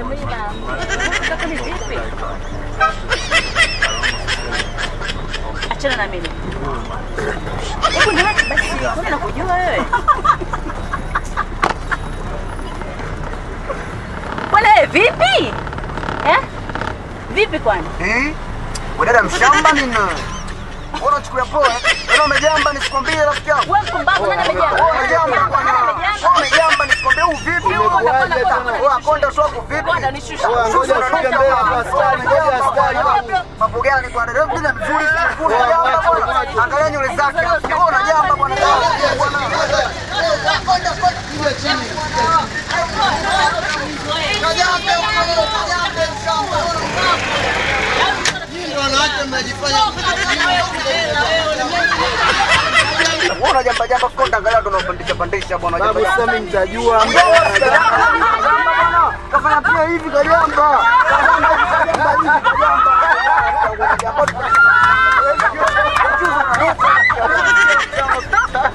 Kaka ni vipi? Achana na mimi. Hebu ndio basi. Mbona nakujua wewe? Bwana vipi? Eh? Vipi kwani? Eh? Wadada mshamba mimi. Wewe unachukulia poa? Wewe umejamba nisikwambie rafiki yangu. Wewe kumbavu nani amejamba? Wewe akonda vipi? Ngoja tufike mbele hapa askari, ngoja askari. Mambo gani bwana? Leo bila mzuri bwana. Angalia nywele zake. Wewe unajamba bwana. Wewe unajamba jamba jamba konda angalia ndo unapandisha pandisha bwana. Babu sasa mimi nitajua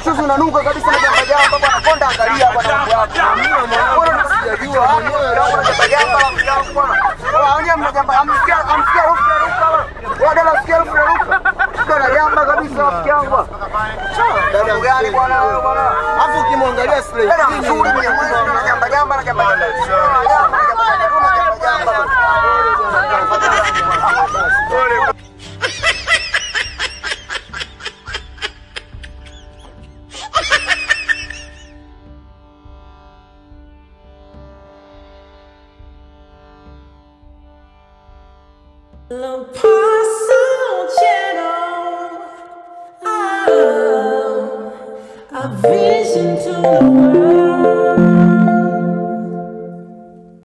Shuzu unanuka kabisa na jamba jamba bwana. Konda angalia bwana mambo. Bwana sijajua mwenyewe. Jamba jamba rafiki yangu bwana. Waone mnajamba amsikia amsikia rufu ya ruka bwana. Dada sikia rufu ya ruka. Dada jamba kabisa rafiki yangu. Dada gani bwana wewe bwana? Alafu ukimwangalia straight Dada mzuri mwenye na jamba jamba na jamba jamba. Jamba jamba jamba Le passant channel. Oh, ah, a vision to the world.